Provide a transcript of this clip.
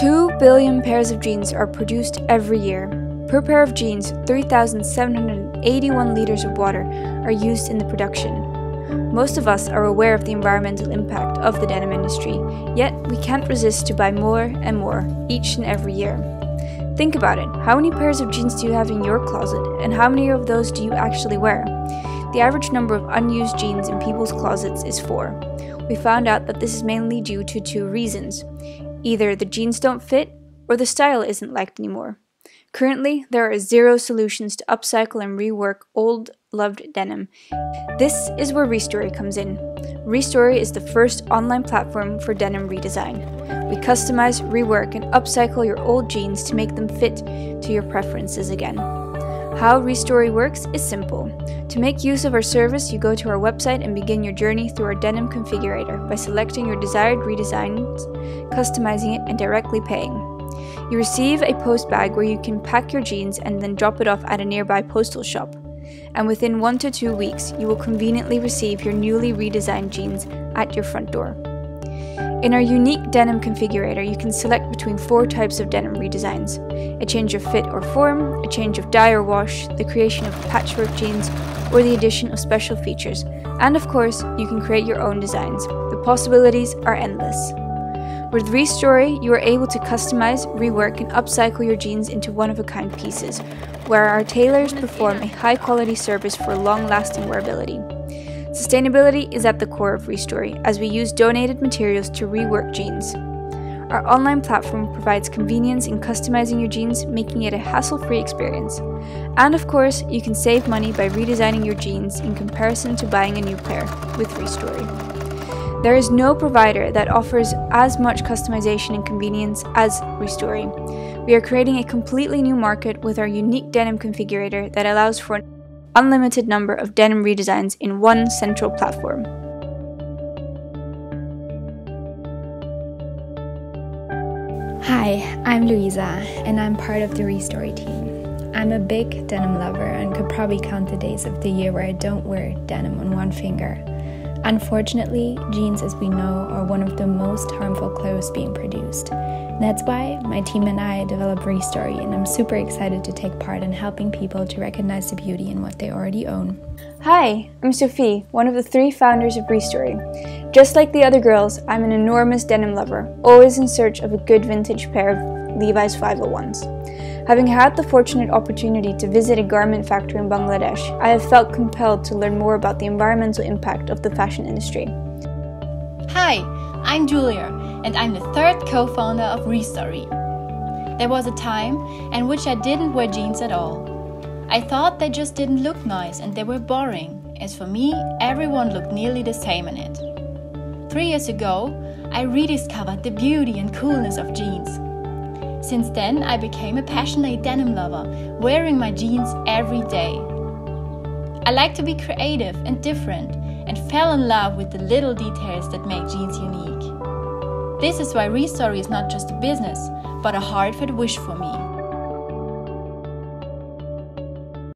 2 billion pairs of jeans are produced every year. Per pair of jeans, 3,781 litres of water are used in the production. Most of us are aware of the environmental impact of the denim industry, yet we can't resist to buy more and more each and every year. Think about it how many pairs of jeans do you have in your closet, and how many of those do you actually wear? The average number of unused jeans in people's closets is four. We found out that this is mainly due to two reasons Either the jeans don't fit, or the style isn't liked anymore. Currently, there are zero solutions to upcycle and rework old, loved denim. This is where Restory comes in. Restory is the first online platform for denim redesign. We customize, rework, and upcycle your old jeans to make them fit to your preferences again. How Restory works is simple. To make use of our service, you go to our website and begin your journey through our denim configurator by selecting your desired redesigns, customizing it, and directly paying. You receive a post bag where you can pack your jeans and then drop it off at a nearby postal shop. And within one to two weeks, you will conveniently receive your newly redesigned jeans at your front door. In our unique denim configurator, you can select between four types of denim redesigns a change of fit or form, a change of dye or wash, the creation of patchwork jeans, or the addition of special features. And of course, you can create your own designs. The possibilities are endless. With Restory, you are able to customize, rework, and upcycle your jeans into one of a kind pieces, where our tailors perform a high quality service for long lasting wearability. Sustainability is at the core of Restory as we use donated materials to rework jeans. Our online platform provides convenience in customizing your jeans, making it a hassle free experience. And of course, you can save money by redesigning your jeans in comparison to buying a new pair with Restory. There is no provider that offers as much customization and convenience as Restory. We are creating a completely new market with our unique denim configurator that allows for unlimited number of denim redesigns in one central platform. Hi, I'm Luisa, and I'm part of the Restory team. I'm a big denim lover and could probably count the days of the year where I don't wear denim on one finger. Unfortunately, jeans, as we know, are one of the most harmful clothes being produced. That's why my team and I developed Restory, and I'm super excited to take part in helping people to recognize the beauty in what they already own. Hi, I'm Sofie, one of the three founders of Restory. Just like the other girls, I'm an enormous denim lover, always in search of a good vintage pair of Levi's 501s. Having had the fortunate opportunity to visit a garment factory in Bangladesh, I have felt compelled to learn more about the environmental impact of the fashion industry. Hi, I'm Julia, and I'm the third co founder of Restory. There was a time in which I didn't wear jeans at all. I thought they just didn't look nice and they were boring, as for me, everyone looked nearly the same in it. Three years ago, I rediscovered the beauty and coolness of jeans. Since then, I became a passionate denim lover, wearing my jeans every day. I like to be creative and different and fell in love with the little details that make jeans unique. This is why Restory is not just a business, but a heartfelt wish for me.